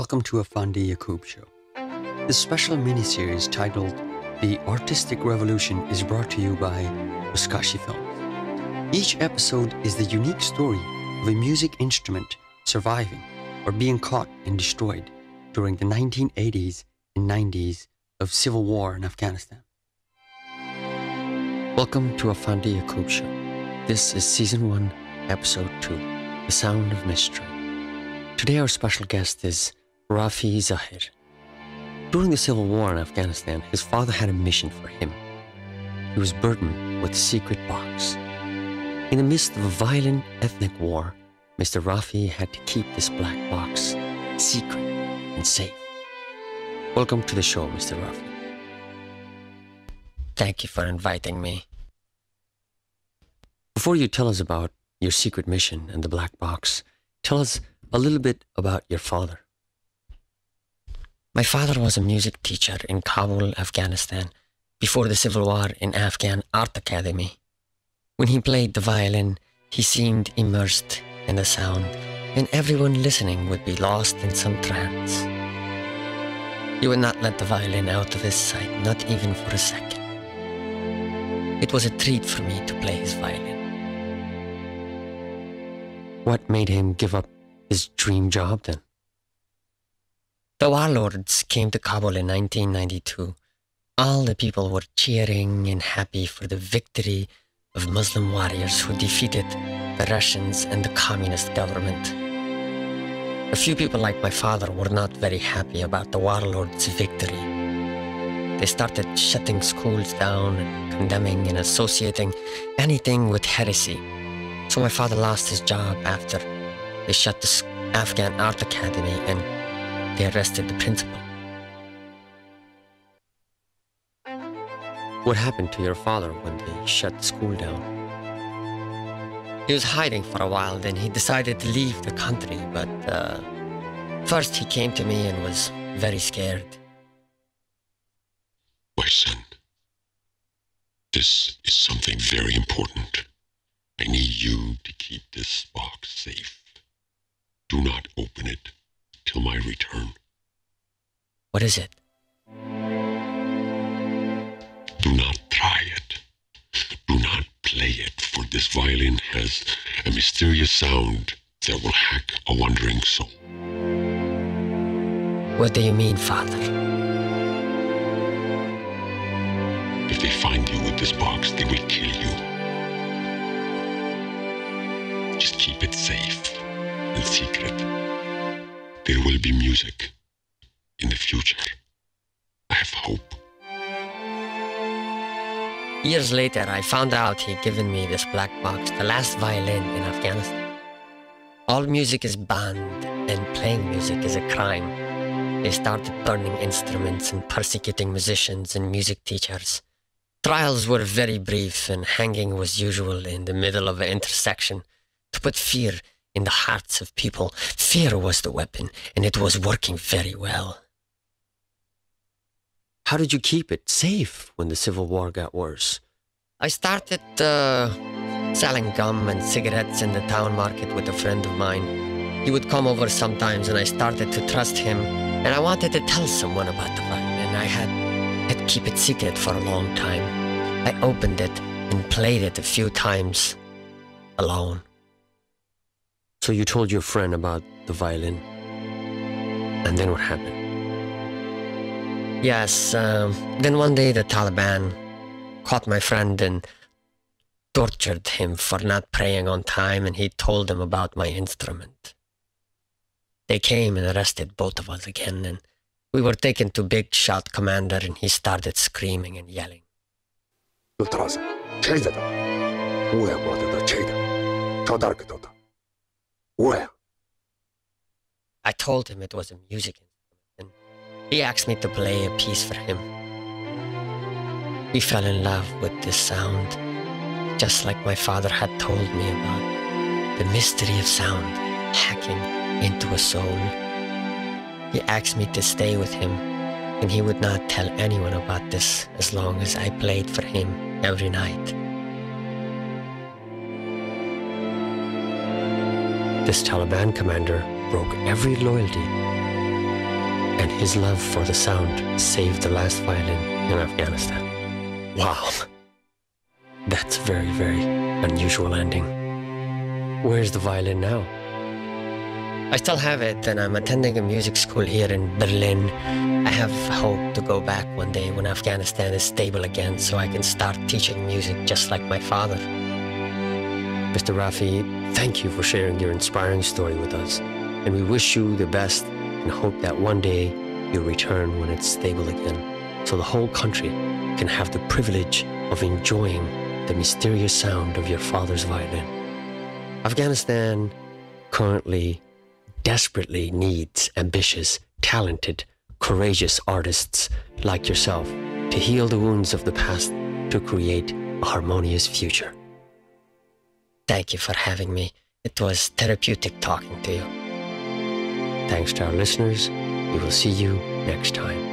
Welcome to Affandy Yacoob Show. This special mini-series titled The Artistic Revolution is brought to you by Buzkashi Films. Each episode is the unique story of a music instrument surviving or being caught and destroyed during the 1980s and 90s of civil war in Afghanistan. Welcome to Affandy Yacoob Show. This is Season 1, Episode 2, The Sound of Mystery. Today our special guest is Rafi Zahir. During the civil war in Afghanistan, his father had a mission for him. He was burdened with a secret box. In the midst of a violent ethnic war, Mr. Rafi had to keep this black box secret and safe. Welcome to the show, Mr. Rafi. Thank you for inviting me. Before you tell us about your secret mission and the black box, tell us a little bit about your father. My father was a music teacher in Kabul, Afghanistan, before the civil war in Afghan Art Academy. When he played the violin, he seemed immersed in the sound, and everyone listening would be lost in some trance. He would not let the violin out of his sight, not even for a second. It was a treat for me to play his violin. What made him give up his dream job then? The warlords came to Kabul in 1992. All the people were cheering and happy for the victory of Muslim warriors who defeated the Russians and the communist government. A few people like my father were not very happy about the warlords' victory. They started shutting schools down and condemning and associating anything with heresy. So my father lost his job after they shut the Afghan Art Academy and they arrested the principal. What happened to your father when they shut the school down? He was hiding for a while, then he decided to leave the country, but uh, first he came to me and was very scared. My son, this is something very important. I need you to keep this box safe. Do not open it till my return. What is it? Do not try it. Do not play it, for this violin has a mysterious sound that will hack a wandering soul. What do you mean, Father? If they find you with this box, they will kill you. There will be music in the future. I have hope. Years later, I found out he'd given me this black box, the last violin in Afghanistan. All music is banned, and playing music is a crime. They started burning instruments and persecuting musicians and music teachers. Trials were very brief, and hanging was usual in the middle of an intersection to put fear in the hearts of people. Fear was the weapon, and it was working very well. How did you keep it safe when the Civil War got worse? I started uh, selling gum and cigarettes in the town market with a friend of mine. He would come over sometimes, and I started to trust him. And I wanted to tell someone about the violin. And I had had to keep it secret for a long time. I opened it and played it a few times alone. So you told your friend about the violin. And then what happened? Yes, um, then one day the Taliban caught my friend and tortured him for not praying on time, and he told them about my instrument. They came and arrested both of us again, and we were taken to Big Shot Commander, and he started screaming and yelling. I told him it was a music instrument, and he asked me to play a piece for him. We fell in love with this sound, just like my father had told me about the mystery of sound hacking into a soul. He asked me to stay with him, and he would not tell anyone about this as long as I played for him every night. This Taliban commander broke every loyalty and his love for the sound saved the last violin in Afghanistan. Wow. That's very, very unusual ending. Where's the violin now? I still have it, and I'm attending a music school here in Berlin. I have hope to go back one day when Afghanistan is stable again so I can start teaching music just like my father. Mr. Rafi, thank you for sharing your inspiring story with us, and we wish you the best and hope that one day you'll return when it's stable again, so the whole country can have the privilege of enjoying the mysterious sound of your father's violin. Afghanistan currently desperately needs ambitious, talented, courageous artists like yourself to heal the wounds of the past to create a harmonious future. Thank you for having me. It was therapeutic talking to you. Thanks to our listeners. We will see you next time.